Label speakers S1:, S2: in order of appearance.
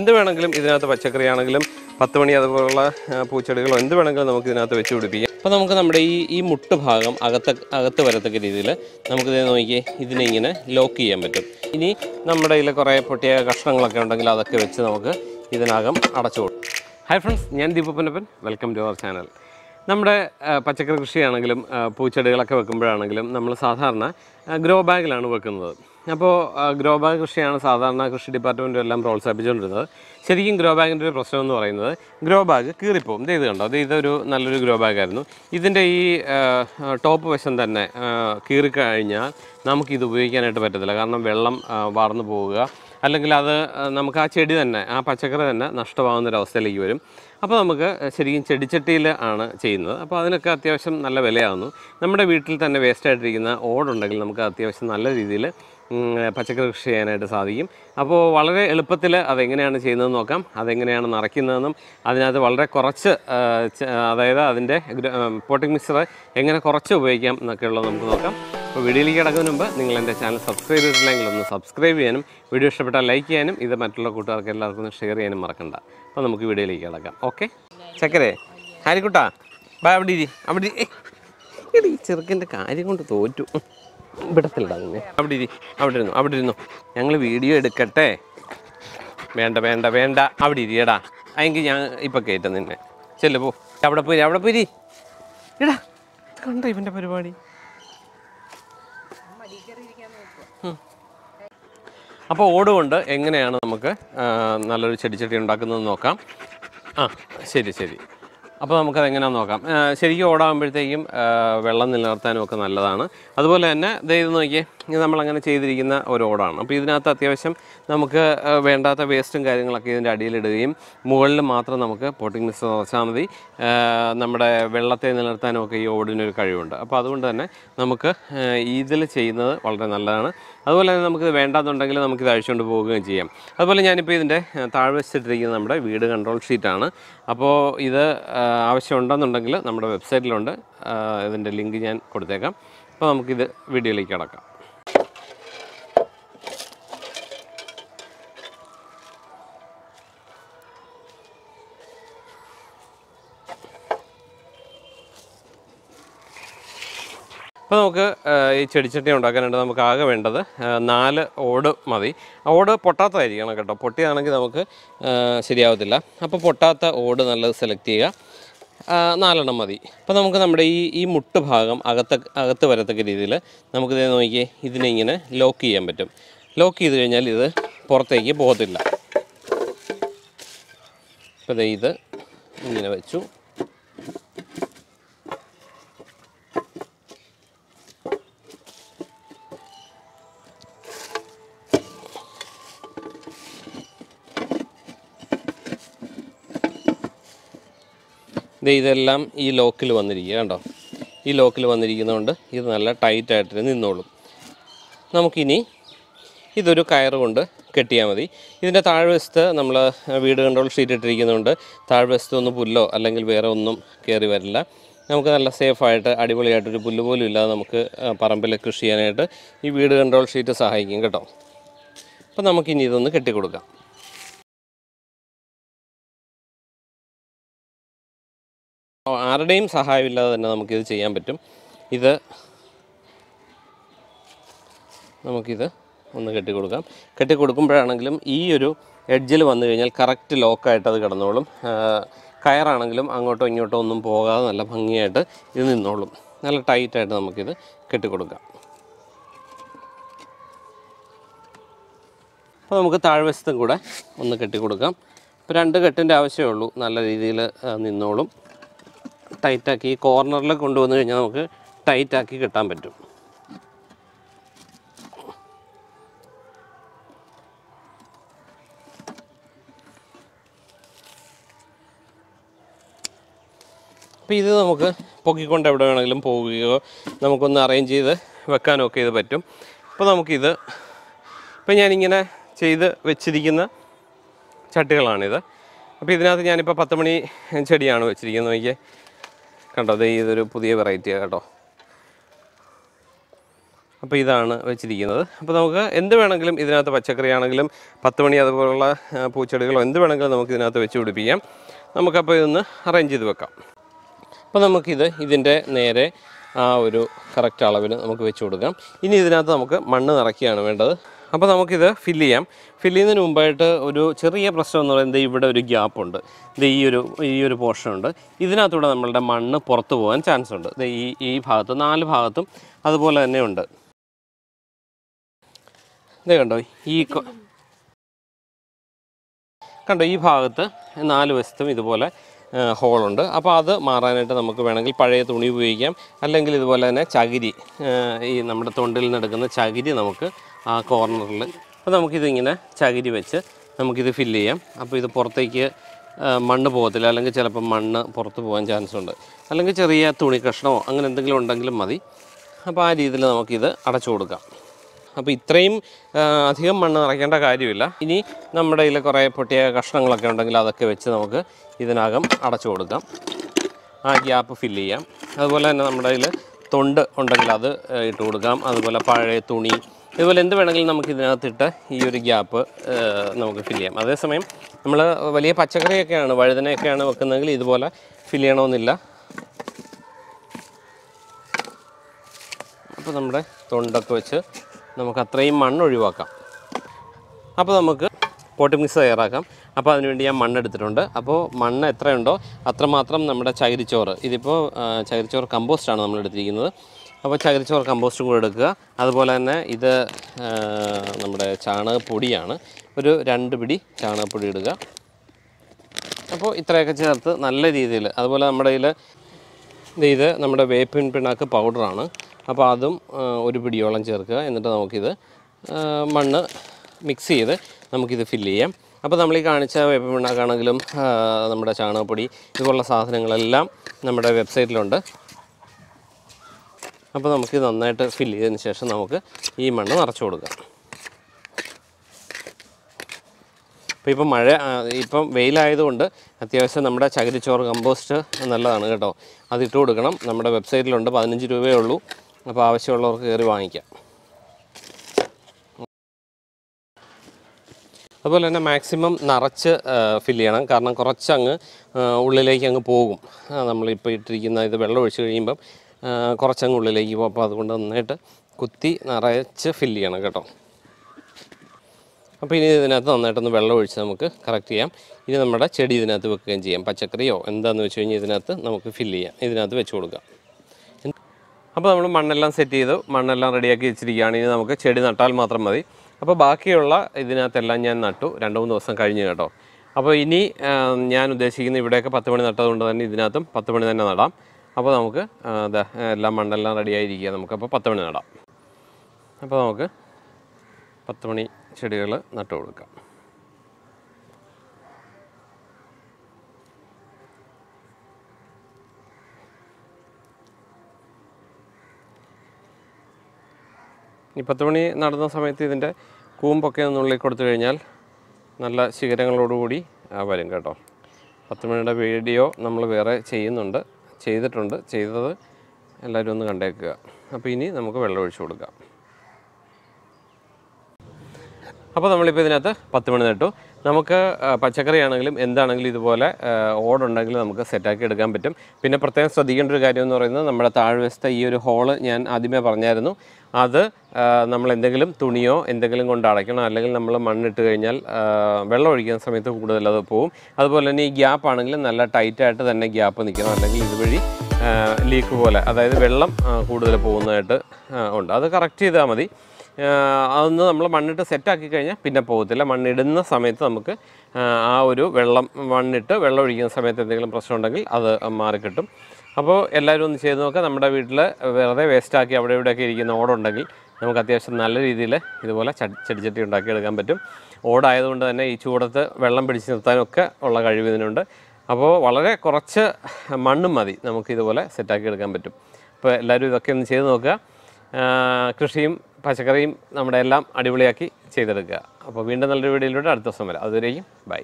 S1: എന്ത് വേണമെങ്കിലും ഇതിനകത്ത് പച്ചക്കറി ആണെങ്കിലും പത്ത് മണി അതുപോലുള്ള പൂച്ചെടികളോ എന്ത് വേണമെങ്കിലും നമുക്ക് ഇതിനകത്ത് വെച്ച് പിടിപ്പിക്കാം. അപ്പോൾ നമുക്ക് നമ്മുടെ ഈ ഈ മുട്ട് ഭാഗം അകത്ത് അകത്ത് വരത്തക്ക രീതിയിൽ നമുക്കിത് നോക്കിയേ ഇതിനെ ഇങ്ങനെ ലോക്ക് ചെയ്യാൻ പറ്റും. ഇനി നമ്മുടെ ഇതിൽ കുറേ പൊട്ടിയ കഷ്ണങ്ങളൊക്കെ ഉണ്ടെങ്കിൽ അതൊക്കെ വെച്ച് നമുക്ക് ഇതിനകം അടച്ചു കൊടുക്കും. ഹായ് ഫ്രണ്ട്സ് ഞാൻ ദീപപ്പനപ്പൻ വെൽക്കം ടു അവർ ചാനൽ നമ്മുടെ പച്ചക്കറി കൃഷിയാണെങ്കിലും പൂച്ചെടികളൊക്കെ വെക്കുമ്പോഴാണെങ്കിലും നമ്മൾ സാധാരണ ഗ്രോ ബാഗിലാണ് വെക്കുന്നത്. അപ്പോൾ ഗ്രോ ബാഗ് കൃഷിയാണ് സാധാരണ കൃഷി ഡിപ്പാർട്ട്മെന്റും എല്ലാം പ്രോത്സാഹിപ്പിച്ചുകൊണ്ടിരുന്നത്. ശരിക്കും ഗ്രോ ബാഗിന്റെ ഒരു പ്രശ്നം എന്ന് പറയുന്നത് ഗ്രോ ബാഗ് കീറിപ്പോവും. ഇത് കണ്ടോ? അത് ഇതൊരു നല്ലൊരു ഗ്രോ ബാഗായിരുന്നു ഇതിന്റെ ഈ ടോപ്പ് വശം തന്നെ കീറിക്കഴിഞ്ഞാൽ നമുക്കിത് ഉപയോഗിക്കാനായിട്ട് പറ്റത്തില്ല. കാരണം വെള്ളം വാർന്നു പോവുക. അല്ലെങ്കിൽ അത് നമുക്ക് ആ ചെടി തന്നെ ആ പച്ചക്കറി തന്നെ നഷ്ടമാകുന്ന അവസ്ഥയിലേക്ക് വരും. അപ്പോൾ നമുക്ക് ശരിക്കും ചെടിച്ചട്ടിയിൽ ആണ് ചെയ്യുന്നത്. അപ്പോൾ അതിനൊക്കെ അത്യാവശ്യം നല്ല വിലയാകുന്നു നമ്മുടെ വീട്ടിൽ തന്നെ വേസ്റ്റായിട്ടിരിക്കുന്ന ഓടുണ്ടെങ്കിൽ നമുക്ക് അത്യാവശ്യം നല്ല രീതിയിൽ പച്ചക്കറി കൃഷി ചെയ്യാനായിട്ട് സാധിക്കും. അപ്പോൾ വളരെ എളുപ്പത്തിൽ അതെങ്ങനെയാണ് ചെയ്യുന്നതെന്ന് നോക്കാം. അതെങ്ങനെയാണ് നിറയ്ക്കുന്നതെന്നും അതിനകത്ത് വളരെ കുറച്ച് അതായത് അതിന്റെ പോട്ടിംഗ് മിക്സർ എങ്ങനെ കുറച്ച് ഉപയോഗിക്കാം എന്നൊക്കെയുള്ളത് നമുക്ക് നോക്കാം. അപ്പോൾ വീഡിയോയിലേക്ക് കിടക്കുന്നതിന് മുമ്പ് നിങ്ങൾ എന്റെ ചാനൽ സബ്സ്ക്രൈബ് ചെയ്തിട്ടില്ലെങ്കിൽ ഒന്ന് സബ്സ്ക്രൈബ് ചെയ്യാനും വീഡിയോ ഇഷ്ടപ്പെട്ടാൽ ലൈക്ക് ചെയ്യാനും ഇത് മറ്റുള്ള കൂട്ടുകാർക്ക് എല്ലാവർക്കും ഷെയർ ചെയ്യാനും മറക്കണ്ട. അപ്പോൾ നമുക്ക് വീഡിയോയിലേക്ക് കിടക്കാം. ഓക്കെ? ചക്കരേ ഹാരിക്കുട്ടാ ബാ അവിടെ ഇരി അവിടെ ചെറുക്കന്റെ കാര്യം കൊണ്ട് തോറ്റു. വിടത്തില്ലടാ നിന്നെ അവിടെ ഇരി അവിടെ ഇരുന്നു അവിടെ വീഡിയോ എടുക്കട്ടെ? വേണ്ട വേണ്ട വേണ്ട. അവിടെ ഇരിയടാ. അതെങ്കിൽ ഞാൻ ഇപ്പം കയറ്റാം നിന്നെ. ചെല്ലു പോ. അവിടെ പോയി അവിടെ പോയി ഇടാ. കണ്ട ഇവന്റെ പരിപാടി? അപ്പോൾ ഓടുകൊണ്ട് എങ്ങനെയാണ് നമുക്ക് നല്ലൊരു ചെടിച്ചട്ടി ഉണ്ടാക്കുന്നത് നോക്കാം. ആ ശരി ശരി. അപ്പോൾ നമുക്കത് എങ്ങനെയാണെന്ന് നോക്കാം. ശരിക്കും ഓടാകുമ്പോഴത്തേക്കും വെള്ളം നിലനിർത്താനും ഒക്കെ നല്ലതാണ്. അതുപോലെ തന്നെ ഇത് നോക്കിയേ ഇത് നമ്മളങ്ങനെ ചെയ്തിരിക്കുന്ന ഒരു ഓടാണ്. അപ്പോൾ ഇതിനകത്ത് അത്യാവശ്യം നമുക്ക് വേണ്ടാത്ത വേസ്റ്റും കാര്യങ്ങളൊക്കെ ഇതിന്റെ അടിയിലിടുകയും മുകളിൽ മാത്രം നമുക്ക് പോട്ടിംഗ് മിക്സ് നിറച്ചാൽ മതി. നമ്മുടെ വെള്ളത്തെ നിലനിർത്താനും ഒക്കെ ഈ ഓടിനൊരു കഴിവുണ്ട്. അപ്പോൾ അതുകൊണ്ട് തന്നെ നമുക്ക് ഇതിൽ ചെയ്യുന്നത് വളരെ നല്ലതാണ്. അതുപോലെ തന്നെ നമുക്കിത് വേണ്ടാന്നുണ്ടെങ്കിൽ നമുക്കിത് അഴിച്ചുകൊണ്ട് പോവുകയും ചെയ്യാം. അതുപോലെ ഞാനിപ്പോൾ ഇതിന്റെ താഴ്വശത്തിട്ടിരിക്കുന്നത് നമ്മുടെ വീട് കൺട്രോൾ ഷീറ്റാണ് അപ്പോൾ ഇത് ആവശ്യമുണ്ടെന്നുണ്ടെങ്കിൽ നമ്മുടെ വെബ്സൈറ്റിലുണ്ട്. ഇതിന്റെ ലിങ്ക് ഞാൻ കൊടുത്തേക്കാം. അപ്പോൾ നമുക്കിത് വീഡിയോയിലേക്ക് അടക്കാം അപ്പോൾ നമുക്ക് ഈ ചെടിച്ചട്ടി ഉണ്ടാക്കാനായിട്ട് നമുക്ക് ആകെ വേണ്ടത് നാല് ഓട് മതി. ഓട് പൊട്ടാത്തതായിരിക്കണം കേട്ടോ. പൊട്ടിയാണെങ്കിൽ നമുക്ക് ശരിയാവത്തില്ല. അപ്പോൾ പൊട്ടാത്ത ഓട് നല്ലത് സെലക്ട് ചെയ്യുക. നാലെണ്ണം മതി. അപ്പോൾ നമുക്ക് നമ്മുടെ ഈ ഈ മുട്ട് ഭാഗം അകത്ത അകത്ത് വരത്തക്ക രീതിയിൽ നമുക്കിത് നോക്കിയേ ഇതിനെ ഇങ്ങനെ ലോക്ക് ചെയ്യാൻ പറ്റും. ലോക്ക് ചെയ്ത് കഴിഞ്ഞാൽ ഇത് പുറത്തേക്ക് പോകത്തില്ല. അപ്പോൾ ഇത് ഇങ്ങനെ വെച്ചു. ഇതെല്ലാം ഈ ലോക്കിൽ വന്നിരിക്കുക കണ്ടോ? ഈ ലോക്കിൽ വന്നിരിക്കുന്നതുകൊണ്ട് ഇത് നല്ല ടൈറ്റായിട്ട് നിന്നോളും. നമുക്കിനി ഇതൊരു കയർ കൊണ്ട് കെട്ടിയാൽ മതി. ഇതിന്റെ താഴ്വശത്ത് നമ്മൾ വീട് കൺട്രോൾ ഷീറ്റ് ഇട്ടിരിക്കുന്നതുകൊണ്ട് താഴ്വശത്ത് ഒന്ന് പുല്ലോ അല്ലെങ്കിൽ വേറെ ഒന്നും കയറി വരില്ല. നമുക്ക് നല്ല സേഫായിട്ട് അടിപൊളിയായിട്ടൊരു പുല്ല് പോലും ഇല്ലാതെ നമുക്ക് പറമ്പിൽ കൃഷി ചെയ്യാനായിട്ട് ഈ വീട് കൺട്രോൾ ഷീറ്റ് സഹായിക്കും കേട്ടോ. അപ്പോൾ നമുക്കിനി ഇതൊന്ന് കെട്ടിക്കൊടുക്കാം. ആരുടെയും സഹായമില്ലാതെ തന്നെ നമുക്കിത് ചെയ്യാൻ പറ്റും. ഇത് നമുക്കിത് ഒന്ന് കെട്ടിക്കൊടുക്കാം. കെട്ടിക്കൊടുക്കുമ്പോഴാണെങ്കിലും ഈ ഒരു എഡ്ജിൽ വന്നു കഴിഞ്ഞാൽ കറക്റ്റ് ലോക്കായിട്ട് അത് കിടന്നോളും. കയറാണെങ്കിലും അങ്ങോട്ടോ ഇങ്ങോട്ടോ ഒന്നും പോകാതെ നല്ല ഭംഗിയായിട്ട് ഇത് നിന്നോളും. നല്ല ടൈറ്റായിട്ട് നമുക്കിത് കെട്ടിക്കൊടുക്കാം. അപ്പോൾ നമുക്ക് താഴ്വശത്തും കൂടെ ഒന്ന് കെട്ടിക്കൊടുക്കാം. ഇപ്പോൾ രണ്ട് കെട്ടിന്റെ ആവശ്യമേ ഉള്ളൂ. നല്ല രീതിയിൽ നിന്നോളും. ടൈറ്റാക്കി ഈ കോർണറിൽ കൊണ്ടുവന്നു കഴിഞ്ഞാൽ നമുക്ക് ടൈറ്റാക്കി കിട്ടാൻ പറ്റും. അപ്പോൾ ഇത് നമുക്ക് പൊക്കിക്കൊണ്ട് എവിടെ വേണമെങ്കിലും പോവുകയോ നമുക്കൊന്ന് അറേഞ്ച് ചെയ്ത് വെക്കാനോ ഒക്കെ ഇത് പറ്റും. അപ്പോൾ നമുക്കിത് ഇപ്പം ഞാനിങ്ങനെ ചെയ്ത് വെച്ചിരിക്കുന്ന ചട്ടികളാണിത്. അപ്പോൾ ഇതിനകത്ത് ഞാനിപ്പോൾ പത്ത് മണി ചെടിയാണ് വെച്ചിരിക്കുന്നത്. നോക്കിയേ കണ്ടോ ദേ ഇതൊരു പുതിയ വെറൈറ്റിയാണ് കേട്ടോ. അപ്പോൾ ഇതാണ് വെച്ചിരിക്കുന്നത്. അപ്പോൾ നമുക്ക് എന്ത് വേണമെങ്കിലും ഇതിനകത്ത് പച്ചക്കറി ആണെങ്കിലും പത്ത് മണി അതുപോലുള്ള പൂച്ചെടികളോ എന്ത് വേണമെങ്കിലും നമുക്ക് ഇതിനകത്ത് വെച്ച് പിടിപ്പിക്കാം. നമുക്കപ്പോൾ ഇതൊന്ന് അറേഞ്ച് ചെയ്ത് വെക്കാം. അപ്പോൾ നമുക്കിത് ഇതിന്റെ നേരെ ആ ഒരു കറക്റ്റ് അളവിൽ നമുക്ക് വെച്ച് കൊടുക്കാം. ഇനി ഇതിനകത്ത് നമുക്ക് മണ്ണ് നിറയ്ക്കുകയാണ് വേണ്ടത്. അപ്പോൾ നമുക്കിത് ഫില്ല് ചെയ്യാം. ഫില്ല് ചെയ്യുന്നതിന് മുമ്പായിട്ട് ഒരു ചെറിയ പ്രശ്നം എന്ന് പറയുന്നത് ഇവിടെ ഒരു ഗ്യാപ്പ് ഉണ്ട്. ഇത് ഈ ഒരു ഈ ഒരു പോർഷൻ ഉണ്ട്. ഇതിനകത്തൂടെ നമ്മളുടെ മണ്ണ് പുറത്തു പോകാൻ ചാൻസ് ഉണ്ട്. ഇത് ഈ ഈ ഭാഗത്ത് നാല് ഭാഗത്തും അതുപോലെ തന്നെ ഉണ്ട്. ഇതേ കണ്ടോ ഈ കണ്ടോ ഈ ഭാഗത്ത് നാല് വശത്തും ഇതുപോലെ ഹോളുണ്ട് അപ്പോൾ അത് മാറാനായിട്ട് നമുക്ക് വേണമെങ്കിൽ പഴയ തുണി ഉപയോഗിക്കാം. അല്ലെങ്കിൽ ഇതുപോലെ തന്നെ ചകിരി ഈ നമ്മുടെ തൊണ്ടിൽ നിന്ന് എടുക്കുന്ന ചകിരി നമുക്ക് ആ കോർണറിൽ. അപ്പോൾ നമുക്കിതിങ്ങനെ ചകിരി വെച്ച് നമുക്കിത് ഫില്ല് ചെയ്യാം. അപ്പോൾ ഇത് പുറത്തേക്ക് മണ്ണ് പോകത്തില്ല. അല്ലെങ്കിൽ ചിലപ്പോൾ മണ്ണ് പുറത്ത് പോകാൻ ചാൻസ് ഉണ്ട്. അല്ലെങ്കിൽ ചെറിയ തുണി കഷ്ണമോ അങ്ങനെ എന്തെങ്കിലും ഉണ്ടെങ്കിലും മതി. അപ്പോൾ ആ രീതിയിൽ നമുക്കിത് അടച്ചു കൊടുക്കാം. അപ്പോൾ ഇത്രയും അധികം മണ്ണ് നിറയ്ക്കേണ്ട കാര്യമില്ല. ഇനി നമ്മുടെ ഇതിൽ കുറേ പൊട്ടിയ കഷ്ണങ്ങളൊക്കെ ഉണ്ടെങ്കിൽ അതൊക്കെ വെച്ച് നമുക്ക് ഇതിനകം അടച്ചു കൊടുക്കാം. ആ ഗ്യാപ്പ് ഫില്ല് ചെയ്യാം. അതുപോലെ തന്നെ നമ്മുടെ ഇതിൽ തൊണ്ട് ഉണ്ടെങ്കിൽ അത് ഇട്ട് കൊടുക്കാം. അതുപോലെ പഴയ തുണി ഇതുപോലെ എന്ത് വേണമെങ്കിലും നമുക്ക് ഇതിനകത്തിട്ട് ഈ ഒരു ഗ്യാപ്പ് നമുക്ക് ഫില്ല് ചെയ്യാം. അതേസമയം നമ്മൾ വലിയ പച്ചക്കറിയൊക്കെയാണ് വഴുതനയൊക്കെയാണ് വെക്കുന്നതെങ്കിൽ ഇതുപോലെ ഫില്ല് ചെയ്യണമെന്നില്ല. അപ്പോൾ നമ്മുടെ തൊണ്ടൊക്കെ വെച്ച് നമുക്ക് അത്രയും മണ്ണ് ഒഴിവാക്കാം. അപ്പോൾ നമുക്ക് പോട്ടി മിക്സ് തയ്യാറാക്കാം. അപ്പോൾ അതിനുവേണ്ടി ഞാൻ മണ്ണ് എടുത്തിട്ടുണ്ട്. അപ്പോൾ മണ്ണ് എത്രയുണ്ടോ അത്രമാത്രം നമ്മുടെ ചകിരിച്ചോറ് ഇതിപ്പോൾ ചകിരിച്ചോറ് കമ്പോസ്റ്റാണ് നമ്മൾ എടുത്തിരിക്കുന്നത്. അപ്പോൾ ചകിരിച്ചോറ് കമ്പോസ്റ്റും കൂടെ എടുക്കുക. അതുപോലെ തന്നെ ഇത് നമ്മുടെ ചാണകപ്പൊടിയാണ്. ഒരു രണ്ട് പിടി ചാണകപ്പൊടി ഇടുക. അപ്പോൾ ഇത്രയൊക്കെ ചേർത്ത് നല്ല രീതിയിൽ അതുപോലെ നമ്മുടെ കയ്യിൽ ഇത് നമ്മുടെ വേപ്പിൻ പിണ്ണാക്ക് പൗഡറാണ്. അപ്പോൾ അതും ഒരു പിടിയോളം ചേർക്കുക. എന്നിട്ട് നമുക്കിത് മണ്ണ് മിക്സ് ചെയ്ത് നമുക്കിത് ഫില്ല് ചെയ്യാം. അപ്പോൾ നമ്മൾ ഈ കാണിച്ച വേപ്പിൻ പിണ്ണാക്കാണെങ്കിലും നമ്മുടെ ചാണകപ്പൊടി ഇതുപോലുള്ള സാധനങ്ങളെല്ലാം നമ്മുടെ വെബ്സൈറ്റിലുണ്ട്. അപ്പോൾ നമുക്ക് നന്നായിട്ട് ഫില്ല് ചെയ്തതിന് ശേഷം നമുക്ക് ഈ മണ്ണ് നിറച്ചു കൊടുക്കാം. അപ്പോൾ ഇപ്പം മഴ ഇപ്പം വെയിലായതുകൊണ്ട് അത്യാവശ്യം നമ്മുടെ ചകിരിച്ചോറ് കമ്പോസ്റ്റ് നല്ലതാണ് കേട്ടോ. അതിട്ട് കൊടുക്കണം. നമ്മുടെ വെബ്സൈറ്റിലുണ്ട്. പതിനഞ്ച് രൂപയേ ഉള്ളൂ. അപ്പോൾ ആവശ്യമുള്ളവർക്ക് കയറി വാങ്ങിക്കാം. അതുപോലെ തന്നെ മാക്സിമം നിറച്ച് ഫില്ല് ചെയ്യണം. കാരണം കുറച്ചങ്ങ് ഉള്ളിലേക്ക് അങ്ങ് പോകും. നമ്മളിപ്പോൾ ഇട്ടിരിക്കുന്ന ഇത് വെള്ളം ഒഴിച്ച് കഴിയുമ്പം കുറച്ചങ്ങ് ഉള്ളിലേക്ക് പോകും അപ്പോൾ അതുകൊണ്ട് നന്നായിട്ട് കുത്തി നിറച്ച് ഫില്ല് ചെയ്യണം കേട്ടോ. അപ്പോൾ ഇനി ഇതിനകത്ത് നന്നായിട്ടൊന്ന് വെള്ളം ഒഴിച്ച് നമുക്ക് കറക്റ്റ് ചെയ്യാം. ഇനി നമ്മുടെ ചെടി ഇതിനകത്ത് വെക്കുകയും ചെയ്യാം. പച്ചക്കറിയോ എന്താണെന്ന് വെച്ച് കഴിഞ്ഞാൽ ഇതിനകത്ത് നമുക്ക് ഫില്ല് ചെയ്യാം. ഇതിനകത്ത് വെച്ച് കൊടുക്കാം. അപ്പോൾ നമ്മൾ മണ്ണെല്ലാം സെറ്റ് ചെയ്തു. മണ്ണെല്ലാം റെഡിയാക്കി വെച്ചിരിക്കുകയാണ്. ഇനി നമുക്ക് ചെടി നട്ടാൽ മാത്രം മതി. അപ്പോൾ ബാക്കിയുള്ള ഇതിനകത്തെല്ലാം ഞാൻ നട്ടു. രണ്ട് മൂന്ന് ദിവസം കഴിഞ്ഞ് കേട്ടോ. അപ്പോൾ ഇനി ഞാൻ ഉദ്ദേശിക്കുന്ന ഇവിടെയൊക്കെ പത്ത് മണി നട്ടതുകൊണ്ട് തന്നെ ഇതിനകത്തും പത്ത് മണി തന്നെ നടാം. അപ്പോൾ നമുക്ക് എല്ലാം മണ്ണെല്ലാം റെഡിയായിരിക്കുക നമുക്കപ്പോൾ പത്ത് മണി നടാം. അപ്പോൾ നമുക്ക് പത്ത് മണി ചെടികൾ നട്ടു കൊടുക്കാം. ഈ പത്ത് മണി നടന്ന സമയത്ത് ഇതിന്റെ കൂമ്പൊക്കെ ഒന്ന് ഉള്ളിൽ കൊടുത്തു കഴിഞ്ഞാൽ നല്ല ശിഖരങ്ങളോടുകൂടി വരും കേട്ടോ. പത്ത് മണിയുടെ വീഡിയോ നമ്മൾ വേറെ ചെയ്യുന്നുണ്ട്. ചെയ്തിട്ടുണ്ട്. ചെയ്തത് എല്ലാവരും ഒന്ന് കണ്ടേക്കുക. അപ്പോൾ ഇനി നമുക്ക് വെള്ളം കൊടുക്കാം. അപ്പോൾ നമ്മളിപ്പോൾ ഇതിനകത്ത് പത്ത് മണി നട്ടു നമുക്ക് പച്ചക്കറി ആണെങ്കിലും എന്താണെങ്കിലും ഇതുപോലെ ഓടുണ്ടെങ്കിൽ നമുക്ക് സെറ്റാക്കി എടുക്കാൻ പറ്റും. പിന്നെ പ്രത്യേകം ശ്രദ്ധിക്കേണ്ട ഒരു കാര്യം എന്ന് പറയുന്നത് നമ്മുടെ താഴ്വശത്തെ ഈ ഒരു ഹോൾ ഞാൻ ആദ്യമേ പറഞ്ഞായിരുന്നു. അത് നമ്മൾ എന്തെങ്കിലും തുണിയോ എന്തെങ്കിലും കൊണ്ട് അടയ്ക്കണം. അല്ലെങ്കിൽ നമ്മൾ മണ്ണിട്ട് കഴിഞ്ഞാൽ വെള്ളം ഒഴിക്കുന്ന സമയത്ത് കൂടുതൽ പോവും. അതുപോലെ തന്നെ ഈ ഗ്യാപ്പ് ആണെങ്കിലും നല്ല ടൈറ്റായിട്ട് തന്നെ ഗ്യാപ്പ് നിൽക്കണം. അല്ലെങ്കിൽ ഇതുവഴി ലീക്ക് പോലെ അതായത് വെള്ളം കൂടുതൽ പോകുന്നതായിട്ട് ഉണ്ട്. അത് കറക്റ്റ് ചെയ്താൽ മതി. അതൊന്ന് നമ്മൾ മണ്ണിട്ട് സെറ്റാക്കി കഴിഞ്ഞാൽ പിന്നെ പോകത്തില്ല മണ്ണിടുന്ന സമയത്ത് നമുക്ക് ആ ഒരു വെള്ളം മണ്ണിട്ട് വെള്ളം ഒഴിക്കുന്ന സമയത്ത് എന്തെങ്കിലും പ്രശ്നം ഉണ്ടെങ്കിൽ അത് മാറിക്കിട്ടും. അപ്പോൾ എല്ലാവരും ഒന്ന് ചെയ്ത് നോക്കുക നമ്മുടെ വീട്ടിൽ വെറുതെ വേസ്റ്റാക്കി അവിടെ ഇവിടെയൊക്കെ ഇരിക്കുന്ന ഓടുണ്ടെങ്കിൽ നമുക്ക് അത്യാവശ്യം നല്ല രീതിയിൽ ഇതുപോലെ ചടി ചെടിച്ചട്ടി ഉണ്ടാക്കിയെടുക്കാൻ പറ്റും. ഓടായതുകൊണ്ട് തന്നെ ഈ ചൂടത്ത് വെള്ളം പിടിച്ച് നിർത്താനൊക്കെ ഉള്ള കഴിവ് ഇതിനുണ്ട്. അപ്പോൾ വളരെ കുറച്ച് മണ്ണും മതി നമുക്ക് ഇതുപോലെ സെറ്റാക്കി എടുക്കാൻ പറ്റും. അപ്പോൾ എല്ലാവരും ഇതൊക്കെ ഒന്ന് ചെയ്ത് നോക്കുക. കൃഷിയും പച്ചക്കറിയും നമ്മുടെ എല്ലാം അടിപൊളിയാക്കി ചെയ്തെടുക്കുക. അപ്പോൾ വീണ്ടും നല്ലൊരു വീഡിയോയിലൂടെ അടുത്ത ദിവസം വരാം. അതുവരെയും ബൈ.